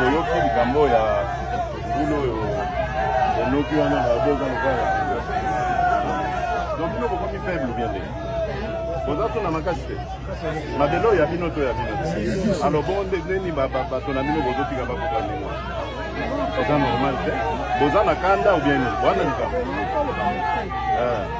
boyoki likambo ya bino oyo enoki wana baboka lokola donc bino bokomi faible bien te boza so na makasi te mabele oyo ya bino to ya bino te alo bongo nde nini bato na bino bozotika bakoka ndenge eza normal te boza na kanda ou bien nini wana likambo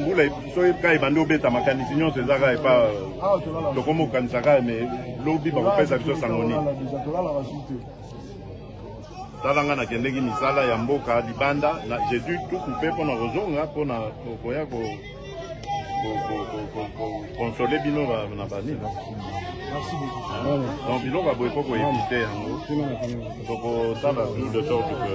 mbula soki kaka ebandi obeta makanisi nyonso eza kaka epa tokomi kokanisa kaka me lobi bakopesa biso sango nini tala ngai nakendeki misala ya mboka libanda na jésus tukupe mpo na kozonga mpo na koya konsole bino na banini donc biloko ya boye mpo koyebite yango tokosala de sorte que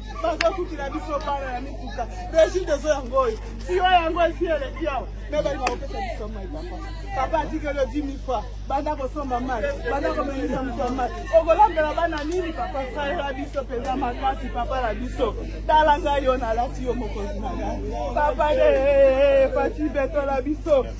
bazokutila biso bana na mituka regi dezo yango oyo siyo yango esi eleki awa me balinga kopesa biso mai papa papa atikeli yo dimi fois banda kosomba mai banda komelisa moto ya mai okolambela bana nini papa salela biso mpenza makasi papa na biso tala ngai yo nalati yo mokonzi na ngai papa e pati betola biso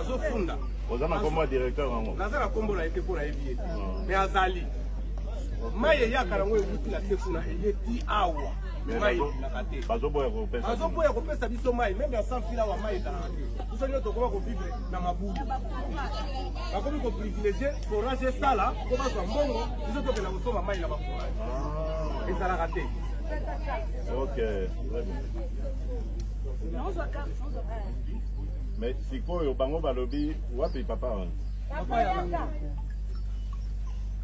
azofunda oza na kombo ya directeur yango naza na kombo na ye te mpo nayebi ye me azali mai eyaka yango ewuti na se kuna eye ti awa bazoboya kopesa biso mai meme ya sanfila wa mai ezalaka te biso nio tokoma kovivre na mabulu bakomi koprivilegie forage esala mpo bazwa mbongo biso tokenda kosomba mai na baforage ah. ezalaka te mais sikoyo bango balobi wapi papa wana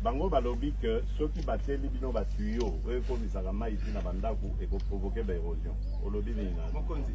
bango balobi ke soki bateli bino batuyo oyo ekomisaka mai ti na bandako ekoprovoke baérosion olobi nini nani